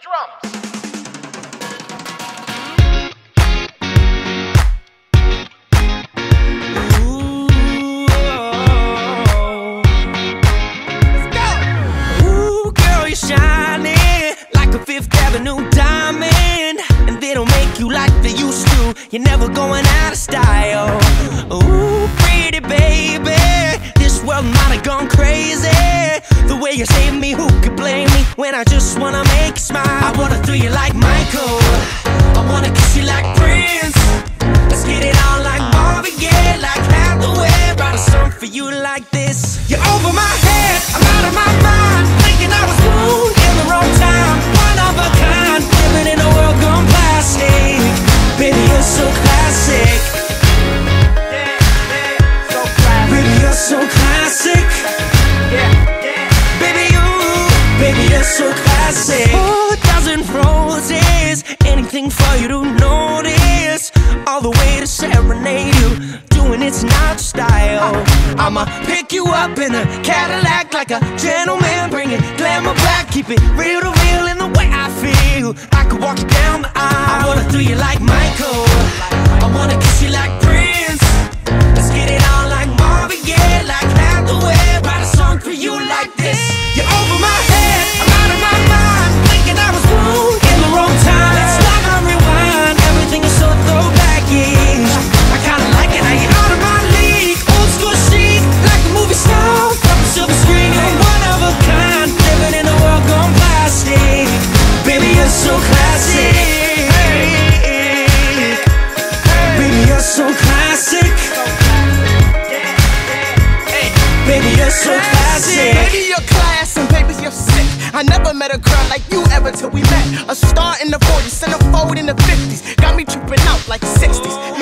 drums. Oh. Ooh, girl, you're shining like a Fifth Avenue diamond. And they don't make you like they used to. You're never going out of style. Ooh, pretty baby. This world might have gone crazy. The way you save me, who could blame me? When I just wanna make you smile. I wanna throw you like Michael. I wanna kiss you like Prince. Let's get it on like Marvin Gaye, like Hathaway. Write a song for you like this. You're over my head, I'm out of my mind. Thinking I was born in the wrong time. One of a kind, living in a world gone plastic. Baby, you're so classic. Baby, you're so classic. So classic. A dozen roses, anything for you to notice. All the way to serenade you, doing it's not style. I'ma pick you up in a Cadillac like a gentleman, bring it glamour back, keep it real to real in the way I feel. I could walk you down the aisle. I wanna do you like Michael. So classic. Baby, you're class and baby, you're sick. I never met a girl like you ever till we met. A star in the 40s, centerfold in the 50s. Got me tripping out like 60s.